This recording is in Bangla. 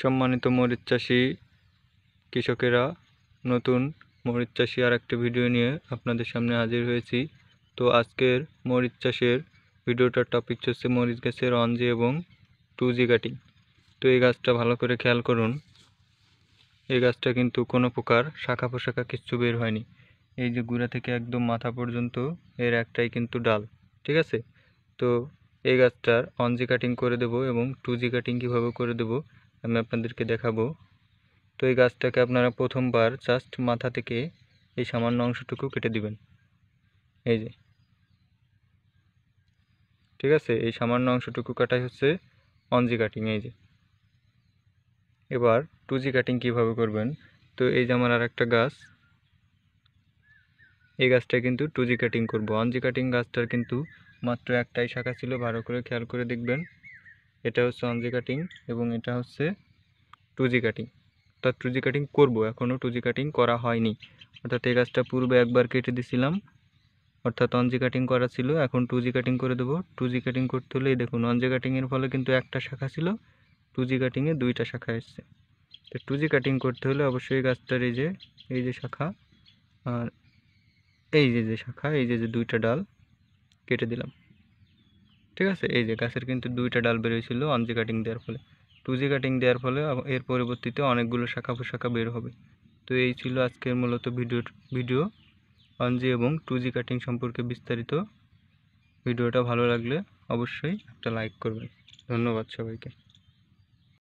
সম্মানিত মরিচ চাষি কৃষকেরা, নতুন মরিচ চাষি আর একটা ভিডিও নিয়ে আপনাদের সামনে হাজির হয়েছি। তো আজকের মরিচ চাষের ভিডিওটার টপিক হচ্ছে মরিচ গাছের অনজি এবং টু জি কাটিং তো এই গাছটা ভালো করে খেয়াল করুন। এই গাছটা কিন্তু কোনো প্রকার শাখা পোশাখা কিচ্ছু বের হয়নি। এই যে গুঁড়া থেকে একদম মাথা পর্যন্ত এর একটাই কিন্তু ডাল, ঠিক আছে? তো এই গাছটার অন জি কাটিং করে দেব এবং টু জি কাটিং কীভাবে করে দেব আমি আপনাদেরকে দেখাবো। তো এই গাছটাকে আপনারা প্রথমবার জাস্ট মাথা থেকে এই সামান্য অংশটুকু কেটে দিবেন। এই যে। ঠিক আছে? এই সামান্য অংশটুকু কাটাই হচ্ছে অন জি কাটিং এই যে। এবার টু জি কাটিং কীভাবে করবেন? তো এই যে আমার আর একটা গাছ। এই গাছটা কিন্তু টু জি কাটিং করব। ওয়ান জি কাটিং গাছটার কিন্তু মাত্র একটাই শাখা ছিল, ভালো করে খেয়াল করে দেখবেন। এটা হচ্ছে ওয়ান জি কাটিং এবং এটা হচ্ছে টু জি কাটিং অর্থাৎ টু জি কাটিং করব এখনও টু জি কাটিং করা হয়নি। অর্থাৎ এই গাছটা পূর্বে একবার কেটে দিছিলাম। অর্থাৎ ওয়ান জি কাটিং করা ছিল, এখন টু জি কাটিং করে দেবো। টু জি কাটিং করতে হলে দেখুন ওয়ান জি কাটিংয়ের ফলে কিন্তু একটা শাখা ছিল টু জি কাটিংয়ে দুইটা শাখা এসছে। তো টু জি কাটিং করতে হলে অবশ্যই গাছটার এই যে এই যে শাখা, আর এই যে যে শাখা, এই যে যে দুইটা ডাল কেটে দিলাম। ঠিক আছে? এই যে গাছের কিন্তু দুইটা ডাল বেরিয়েছিল ওয়ান জি কাটিং দেওয়ার ফলে। টু জি কাটিং দেওয়ার ফলে এর পরবর্তীতে অনেকগুলো শাখা পোশাখা বের হবে। তো এই ছিল আজকের মূলত ভিডিওর ভিডিও ওয়ান জি এবং টু জি কাটিং সম্পর্কে বিস্তারিত। ভিডিওটা ভালো লাগলে অবশ্যই একটা লাইক করবেন। ধন্যবাদ সবাইকে।